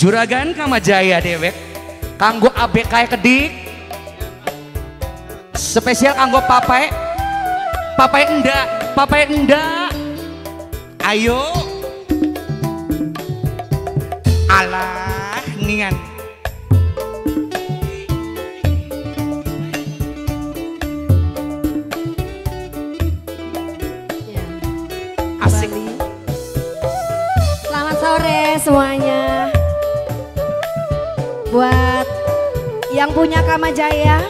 Juragan Kamajaya dewek kanggo ABK kedik. Spesial kanggo papai papai endak papai endak ayo. Alah nian. Ya, asik. Selamat sore semuanya. Buat yang punya Kamajaya,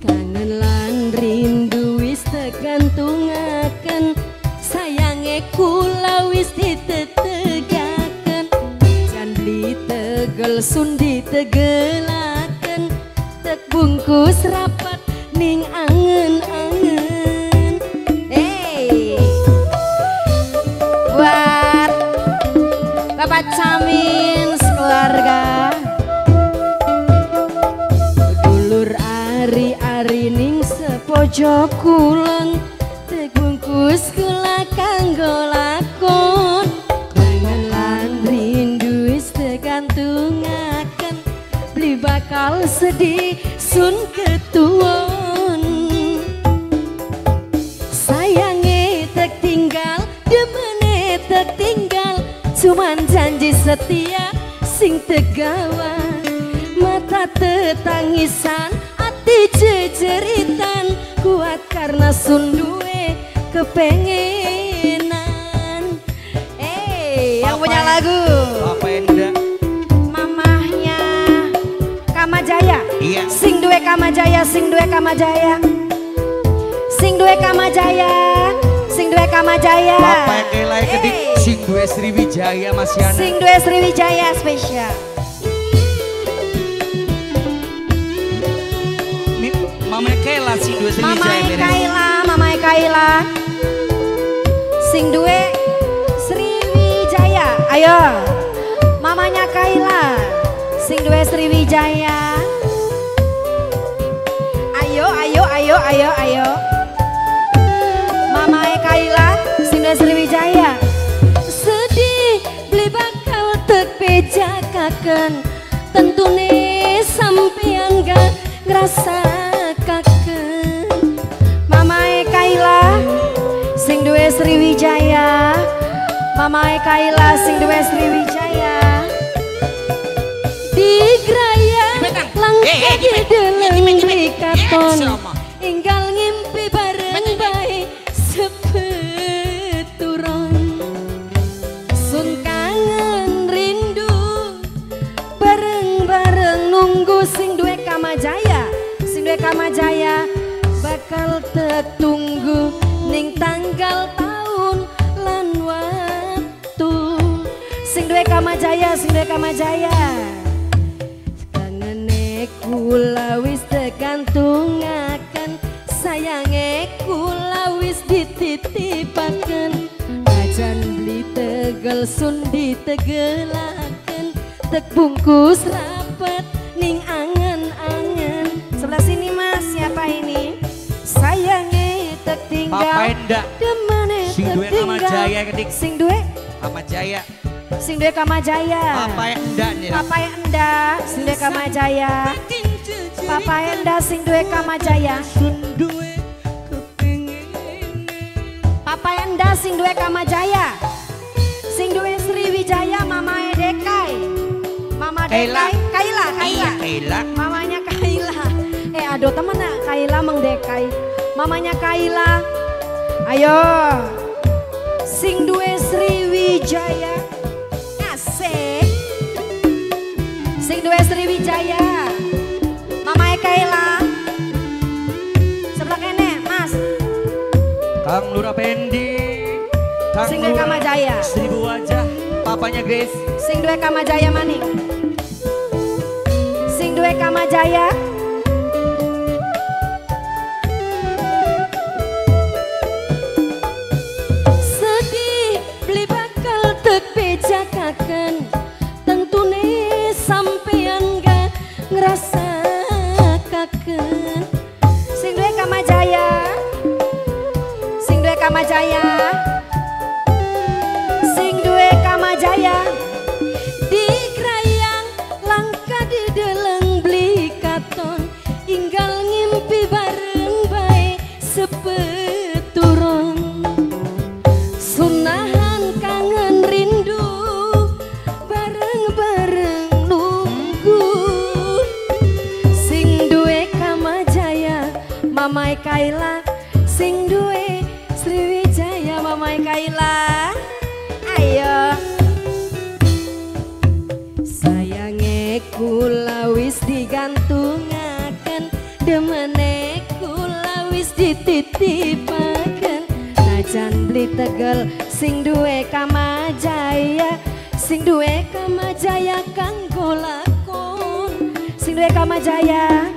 Kangen lan rindu wis tegantungaken Sayange kula wis ditetegaken. Jan beli tegel sun ditegelaken Tek bungkus rapat angen-angen Hey. Buat Bapak Camin sekeluarga. Dulur ari-ari ning sepojo kulon Tegbungkus kula kanggo lakon. Kangen lan rindu wis Beli bakal sedih sun ketuon demene tek tinggal Cuman janji setia sing tegawa Mata tetangisan ati jejeritan Kuat karena sunduwe kepengenan. Eh yang punya lagu. papai endak Mamahnya Kamajaya. Iya. Sing duwe Kamajaya, sing duwe Kamajaya. Sing duwe Kamajaya. Sing duwe Kamajaya. Papai kelai kedik sing duwe Sriwijaya Mas Yana. Sing duwe Sriwijaya spesial Mama Kela sing duwe Sriwijaya beres. Kaila, Mamai Kaila Sing duwe Sriwijaya. Ayo Mamanya Kaila Sing duwe Sriwijaya. Ayo, ayo, ayo, ayo, ayo pejakaken Tentune sampean gak ngerasa kaken Mamae Kaila sing duwe Sriwijaya Mamae Kaila sing duwe Sriwijaya Digraya Dipegang. Eh, eh, langkah di dipet- dalam dipet- dipet. katon Yes, Oma. Inggal duwe Kamajaya bakal tetunggu ning tanggal tahun lan waktu sing duwe Kamajaya sing duwe Kamajaya. Kangene kula wis tegantungaken sayange kula wis dititipaken. Ajan beli tegel sun ditegelaken tek bungkus rapat ndak? demane Sing duwe tinggal Kamajaya kedik. sing duwe? Kamajaya. Sing duwe Kamajaya. Papai endak nih Papai enda sing duwe Kamajaya. Papai enda sing duwe Kamajaya. Sun duwe kepingin. Papai enda sing duwe Kamajaya. Sing duwe Sriwijaya Mama Dekai. Mama Kaila. Dekai Kaila. Kaila iya Mamanya Kaila. Eh aduh temen Kaila mengdekai Mamanya Kaila Ayo. Sing duwe Sriwijaya. Asik. Sing duwe Sriwijaya. Mama Kaila Sebelah kene Mas. Kang Lura Pendi. Kang Sing duwe Kamajaya. Seribu wajah. Papanya Grace. Sing duwe Kamajaya maning. Sing duwe Kamajaya. Sedih kula wis digantungaken demene kula wis dititipaken. Najan beli tegel sing duwe kamajaya sing duwe kamajaya kanggo lakon. Sing duwe kamajaya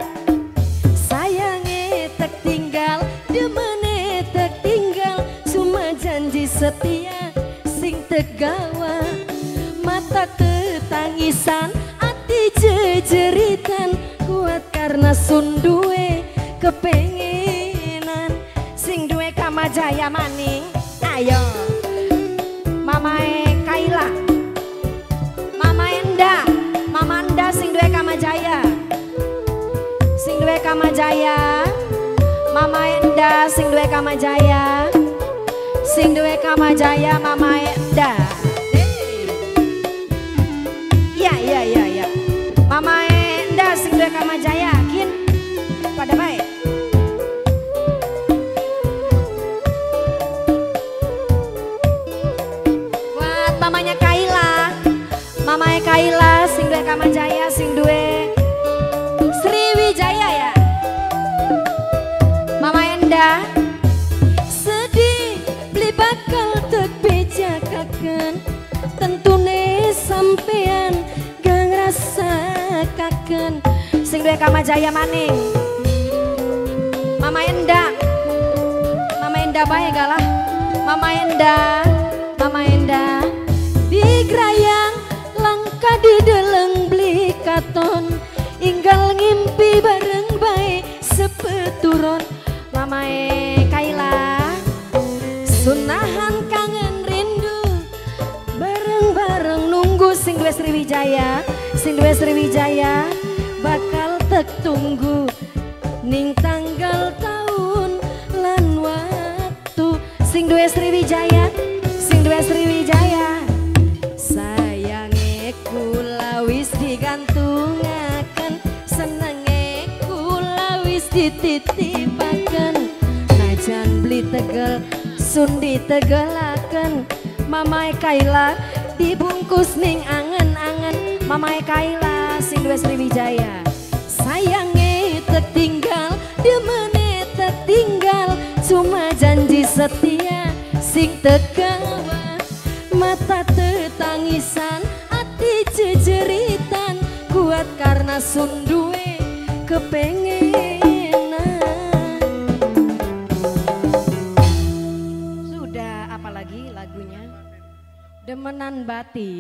sayange tek tinggal demene tek tinggal. Cuma janji setia sing tegawa mata tetangisan kuat karena sun duwe kepengenan. Sing duwe kamajaya maning ayo. Mamae Kaila. Mama Enda. Mama Enda sing duwe kamajaya. Sing duwe kamajaya. Mama Enda sing duwe kamajaya. Sing duwe kamajaya mama Enda Sedih beli bakal tek bejakaken tentune sampean gak ngrasakaken sing duwe kamajaya maning. Mama Enda. Mama Enda bae galah Mama Enda. Mama Enda. Digrayang langka di deleng beli katon. Inggal ngimpi bareng bae sepeturon Mama e Kaila. Sunahan kangen rindu. Bareng-bareng nunggu sing duwe Sriwijaya. Sing duwe Sriwijaya bakal tek tunggu ning tanggal tahun lan waktu sing duwe Sriwijaya sing duwe Sriwijaya sun ditegelaken mamae Kaila dibungkus ning angen-angen mamae Kaila sing duwe Sriwijaya. Sayange tertinggal demene tertinggal. Cuma janji setia sing tegawa. Mata tetangisan ati jejeritan. Kuat karena sun duwe demenan bati